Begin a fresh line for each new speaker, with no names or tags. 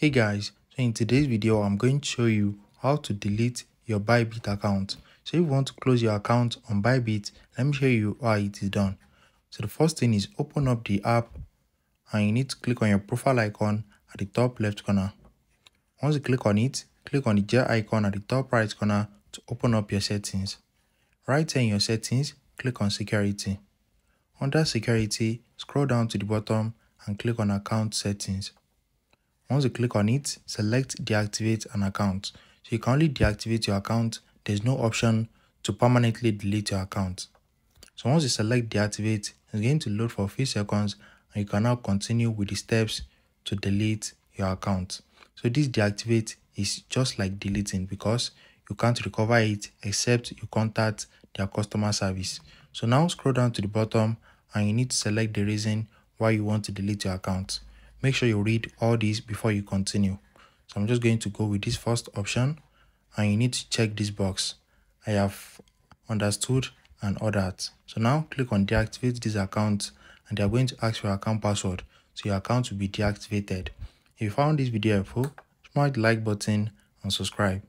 Hey guys, so in today's video I'm going to show you how to delete your Bybit account. So if you want to close your account on Bybit, let me show you how it is done. So the first thing is open up the app and you need to click on your profile icon at the top left corner. Once you click on it, click on the gear icon at the top right corner to open up your settings. Right here in your settings, click on security. Under security, scroll down to the bottom and click on account settings. Once you click on it, select deactivate an account. So you can only deactivate your account. There's no option to permanently delete your account. So once you select deactivate, it's going to load for a few seconds and you can now continue with the steps to delete your account. So this deactivate is just like deleting because you can't recover it except you contact their customer service. So now scroll down to the bottom and you need to select the reason why you want to delete your account make sure you read all these before you continue. So i'm just going to go with this first option and you need to check this box. I have understood and all that. So now click on deactivate this account and they are going to ask for your account password. So your account will be deactivated. If you found this video helpful smash the like button and subscribe